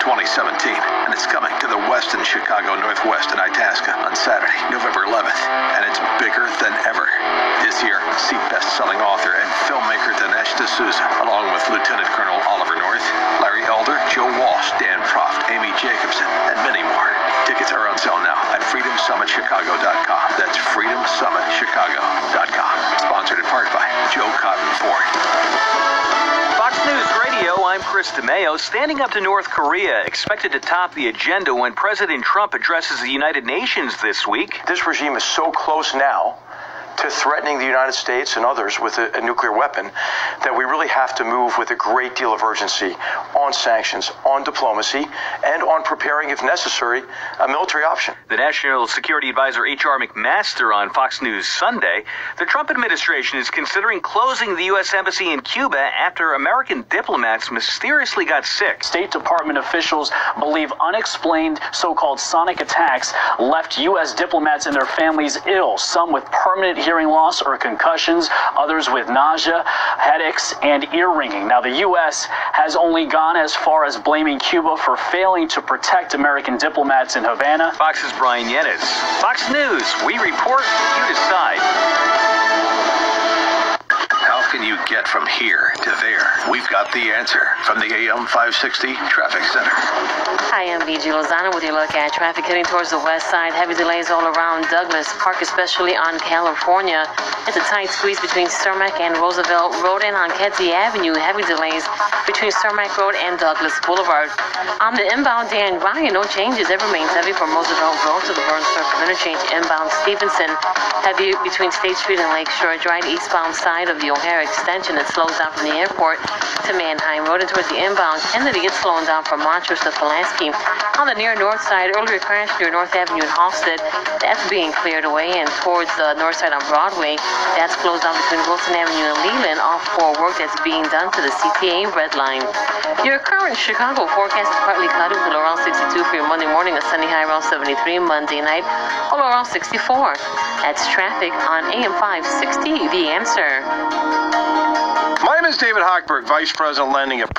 2017, and it's coming to the Westin Chicago Northwest in Itasca on Saturday, November 11th, and it's bigger than ever. This year, see best-selling author and filmmaker Dinesh D'Souza, along with Lieutenant Colonel Oliver North, Larry Elder, Joe Walsh, Dan Proft, Amy Jacobson, and many more. Tickets are on sale now at freedomsummitchicago.com. That's freedomsummitchicago.com. Sponsored in part by Joe Cotton Ford. Chris DeMeo. Standing up to North Korea, expected to top the agenda when President Trump addresses the United Nations this week. This regime is so close now to threatening the United States and others with a, a, nuclear weapon that we really have to move with a great deal of urgency on sanctions, on diplomacy, and on preparing, if necessary, a military option. The National Security Advisor H.R. McMaster on Fox News Sunday. The Trump administration is considering closing the U.S. Embassy in Cuba after American diplomats mysteriously got sick. State Department officials believe unexplained so called sonic attacks left U.S. diplomats and their families ill, some with permanent hearing loss or concussions, others with nausea, headaches, and ear ringing. Now, the U.S. has only gone as far as blaming Cuba for failing to protect American diplomats in Havana. Fox's Brian Yennes. Fox News, we report, you decide. Can you get from here to there? We've got the answer from the AM 560 Traffic Center. Hi, I'm BG Lozano with your look at traffic heading towards the west side. Heavy delays all around Douglas Park, especially on California. It's a tight squeeze between Cermak and Roosevelt Road and on Kedzie Avenue. Heavy delays between Cermak Road and Douglas Boulevard. On the inbound Dan Ryan, no changes. It remains heavy from Roosevelt Road to the Burns Circle interchange. Inbound Stevenson. Heavy between State Street and Lakeshore Drive, eastbound side of the O'Hare extension. It slows down from the airport to Mannheim Road and towards the inbound Kennedy. It's slowing down from Montrose to Pulaski. On the near north side, earlier crash near North Avenue in Halsted, that's being cleared away. And towards the north side on Broadway, that's closed down between Wilson Avenue and Leland, all for work that's being done to the CTA red line. Your current Chicago forecast is partly cloudy with around 62 for your Monday morning, a sunny high around 73 Monday night, all around 64. That's traffic on AM 560, The Answer. Is David Hochberg, Vice President Lending at